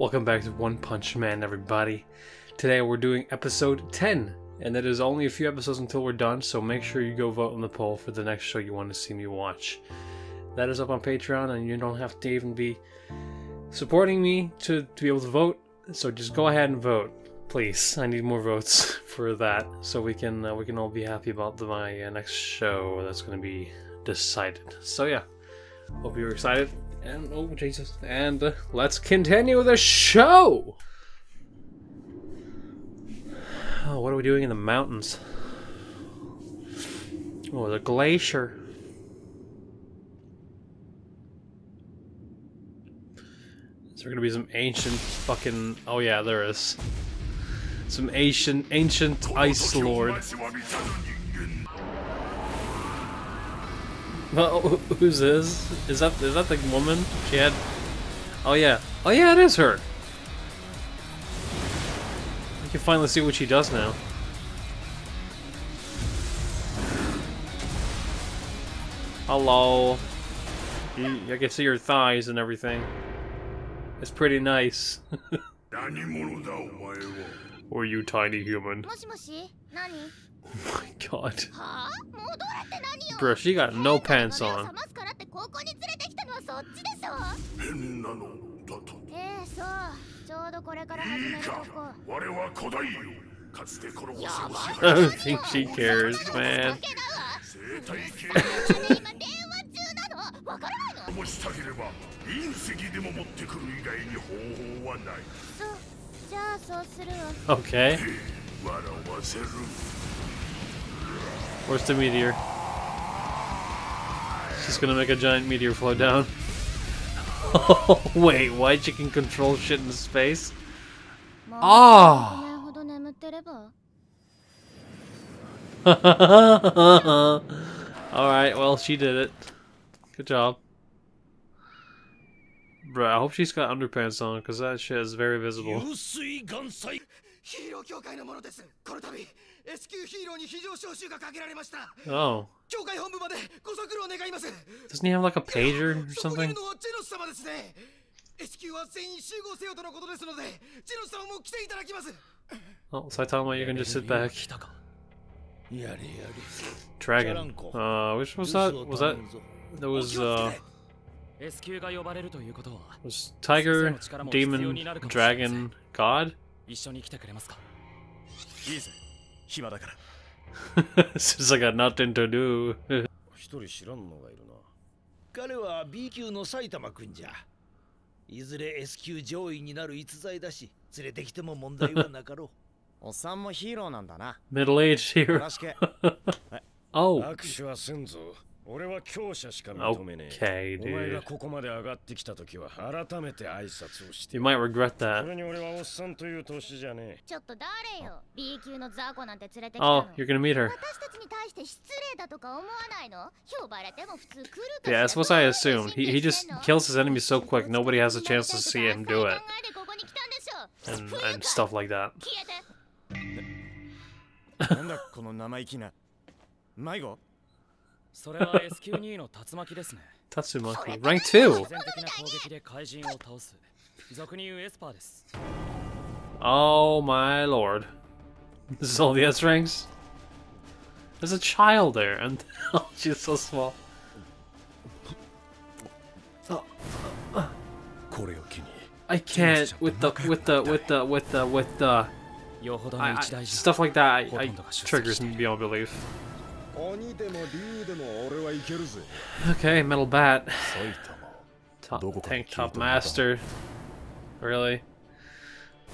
Welcome back to One Punch Man, everybody. Today we're doing episode 10, and that is only a few episodes until we're done, so make sure you go vote on the poll for the next show you want to see me watch. That is up on Patreon, and you don't have to even be supporting me to, to be able to vote, so just go ahead and vote. Please, I need more votes for that, so we can uh, we can all be happy about the, my uh, next show that's going to be decided. So yeah, hope you're excited. And oh Jesus! And uh, let's continue the show. Oh, what are we doing in the mountains? Oh, the glacier. Is there gonna be some ancient fucking? Oh yeah, there is. Some ancient, ancient ice lord. Well, who's this? Is that is that the woman? She had. Oh yeah. Oh yeah, it is her. I can finally see what she does now. Hello. I can see her thighs and everything. It's pretty nice. or you tiny human. Oh my god. Bro, she got no pants on. I don't think she cares, man. okay. Where's the meteor? She's gonna make a giant meteor flow down. oh, wait, why she can control shit in space? Ah! Oh. Alright, well, she did it. Good job. Bruh, I hope she's got underpants on, because that shit is very visible. ヒーロー協会のものですこの度 S 級ヒーローに非常招集がかけられました Oh. 協会本部までご足労願います Doesn't he have like a pager or そこにい something? るのはジェノス様ですね S 級は全員集合せよとのことですのでジェノス様も来ていただきます Oh, Saitama, you can just sit back. やれやれ Dragon. Uh, which was that? Was that? That was, uh, S 級が呼ばれるということは was Tiger, Demon, Dragon, God? 一緒に来てくれますか？いいぜ。暇だから。Since I got nothing to do. 一人知らんのがいるな。彼は B 級の埼玉くんじゃ。いずれ S 級上位になる逸材だし連れてきても問題はなかろ おっさんもヒーローなんだな。Hero. らしけ Oh, 握手はせんぞ俺は強者しか認めねえ okay, お前が.ここまで上がってきた時は改めて挨拶をして You might regret そ that. れに俺はおっさんという年じゃねえちょっと誰よ B 級の雑魚なんて連れてきたの Oh, you're gonna meet her. 私たちに対して失礼だとか思わないの呼ばれても普通来るか Yeah, that's what I assumed. He, he just kills his enemies so quick, nobody has a chance to see him do it. And, 冬 and か stuff like that. 消えてなんだこの生意気な迷子それは S 級2の竜巻ですね Tatsumaki. Rank 2! 自然的な攻撃で怪人を倒す俗に言うエスパーです Oh my lord. This is all the S ranks? There's a child there, and oh, she's so small. これを機に I can't with the with the with the with the with the よほどの I, I, 一大事 stuff like that. I, I ほとんどが出席 triggers me beyond belief. Okay, metal bat. Top, tank top master. Really?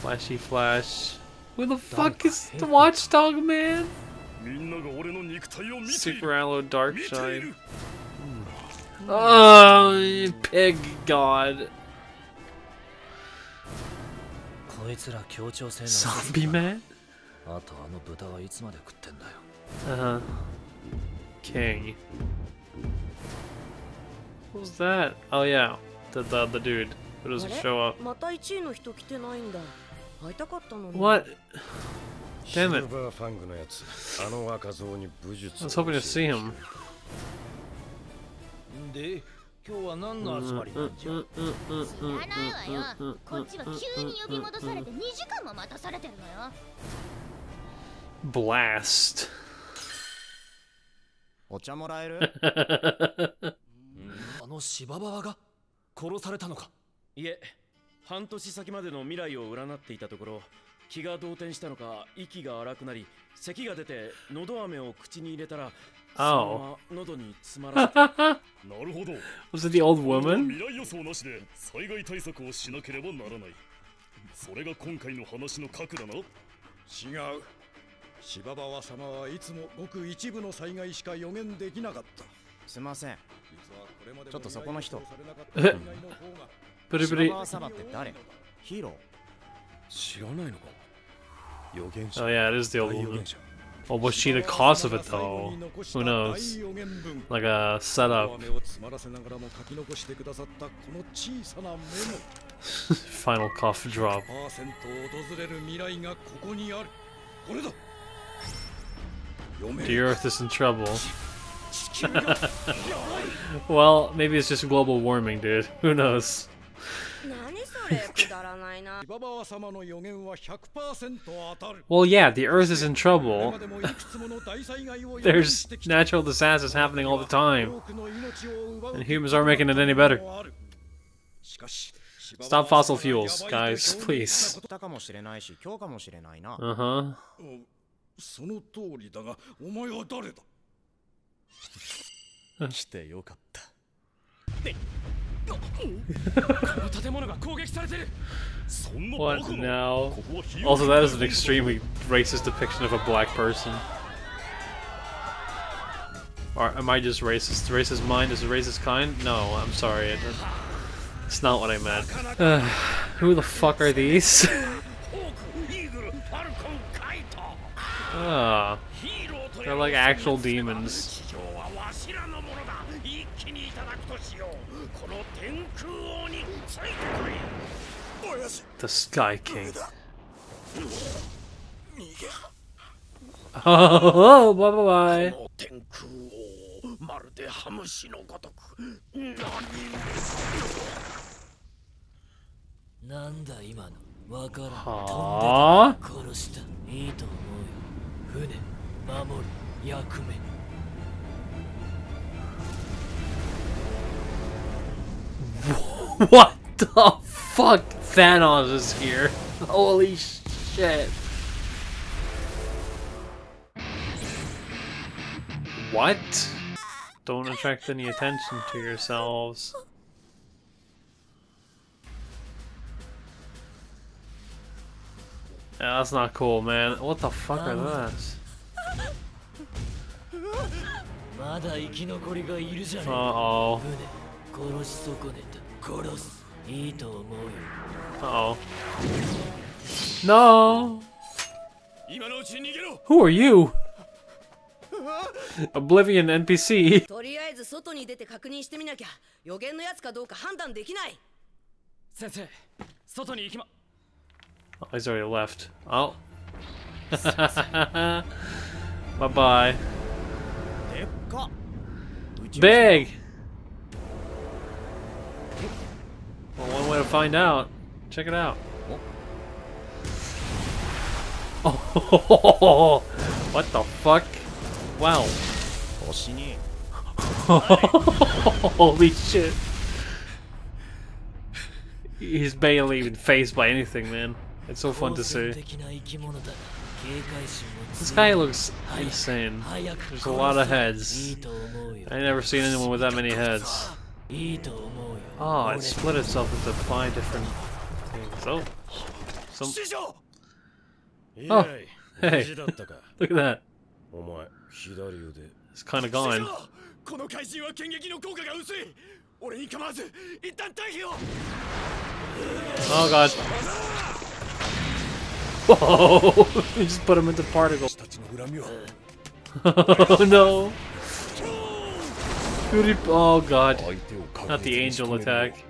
Flashy flash. Where the fuck is the watchdog man? Super Alloy Dark Shine. Hmm. Oh, you pig god. Zombie man? Uh huh. King. What was that? Oh yeah, the the, the dude who doesn't show up. What? Damn it. I was hoping to see him. Mm, mm, mm, Blast. お茶もらえる？あの芝バが殺されたのか？いえ半年先までの未来を占っていたところ気が動転したのか息が荒くなり咳が出て喉飴を口に入れたら Oh. Was it the old woman? 違う。芝場様はいつもごく一部の災害しか予言できなかったすいませんちょっとそこの人えプリプリ芝場って誰ヒーロー知らないのか予言者 Oh yeah, it is the old woman Or was she the cause of it though? Who knows? Like a setup. Final cough drop. The Earth is in trouble. well, maybe it's just global warming, dude. Who knows? well, yeah, the Earth is in trouble. There's natural disasters happening all the time. And humans aren't making it any better. Stop fossil fuels, guys, please. Uh huh. その通りだがお前は誰だ来てよかったこの建物が攻撃されてるそんな What バカな now? ここはヒーロー Also, that is an extremely racist depiction of a black person. Or am I just racist? The racist mind is a racist kind? No, I'm sorry. It- It's not what I meant. Uh, who the fuck are these? Ah, ヒーローと they're like actual demons. 地上はわしらのものだ一気にいただくとしようこの天空王についてこいおやし The Sky King. Oh, bye bye bye. この天空王まるでハムシのごとく何なんだ今のわからん Aww. 殺したいいと思うよ 船守る役目 What the fuck? Thanos is here. Holy shit. What? Don't attract any attention to yourselves. Yeah, that's not cool, man. What the fuck are those? まだ生き残りがいるじゃねえ Uh か oh. 船殺し損ねた殺すいいと思うよ Uh oh. No! 今のうちに逃げろ Who are you? Oblivion NPC. とりあえず外に出て確認してみなきゃ予言のやつかどうか判断できない先生外に行きま Oh, he's already left. Oh. Bye-bye. Big! Well, one way to find out. Check it out. Oh, what the fuck? Wow. Holy shit. He's barely even phased by anything, man. It's so fun to see. This guy looks insane. There's a lot of heads. I never seen anyone with that many heads. Oh, it split itself into five different things. Oh, some. Oh, hey, look at that. It's kind of gone. Oh god. Whoa! we just put him into particles. oh no! Oh god. Not the angel attack.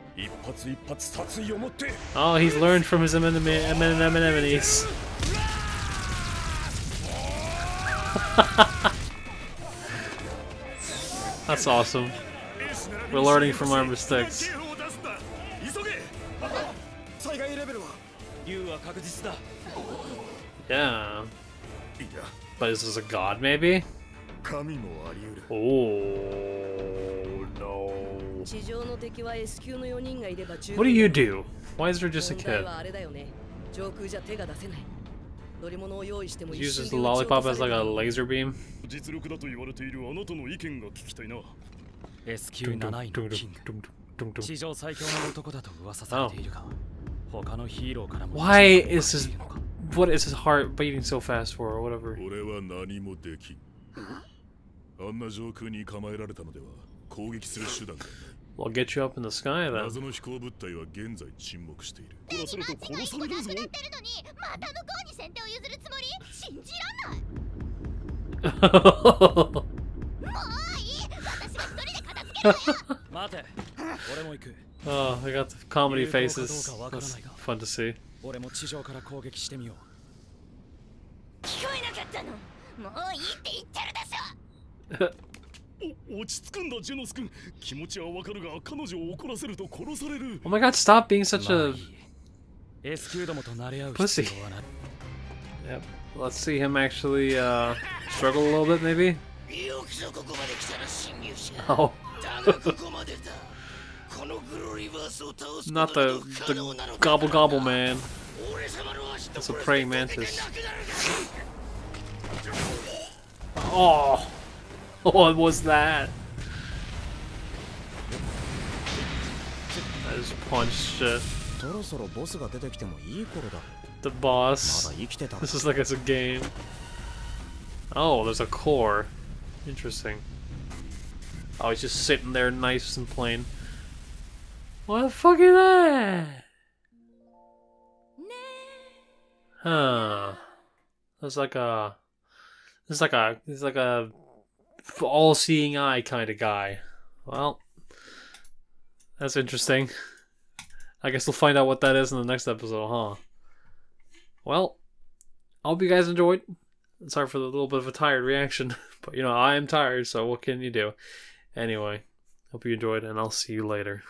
Oh, he's learned from his anemones. That's awesome. We're learning from our mistakes. Yeah. いや But is this a god, maybe? 神もあり得る Oh, no. 地上の敵は S 級の4人がいれば十 What do you do? Why is there just a 問題 kid? はあれだよね上空じゃ手が出せない乗り物を用意しても He 一瞬 uses で the 撃ち落と lollipop さ as れ like る a laser beam. 実力だと言われているあなたの意見が聞きたいな S 級7位のキング地上最強の男だと噂されているが他のヒーローからも Why is his what is his heart beating so fast for or whatever? 俺は何もできんあんな上空に構えられたのでは攻撃する手段がない Well, get you up in the sky then. 謎の飛行物体は現在沈黙している殺されると殺されるぞってるのにまた向こうに先手を譲るつもり信じらんない oh, もういい私が一人で片付けるわよ待て俺 も行く I got the comedy 有効かどう faces. かわからな That's いが fun to see. 俺も地上から攻撃してみよう聞こえなかったのもういいって言ってるでしょお落ち着くんだジェノス君気持ちはわかるが彼女を怒らせると殺される Oh my god, stop being such まあ a いい S 級どもと慣れ合う Pussy 必要はない Yep. Let's see him actually uh struggle a little bit maybe. よくぞここまで来たら侵入者 Oh. Not the, the gobble gobble man. It's a praying mantis. Oh. oh! What was that? I just punched shit. The boss. This is like it's a game. Oh, there's a core. Interesting. Oh, he's just sitting there nice and plain. What the fuck is that? Huh. That's like a. It's like a. It's like a all-seeing eye kind of guy. Well, that's interesting. I guess we'll find out what that is in the next episode, huh? Well, I hope you guys enjoyed. Sorry for the little bit of a tired reaction, but you know, I am tired, so what can you do? Anyway, hope you enjoyed, and I'll see you later.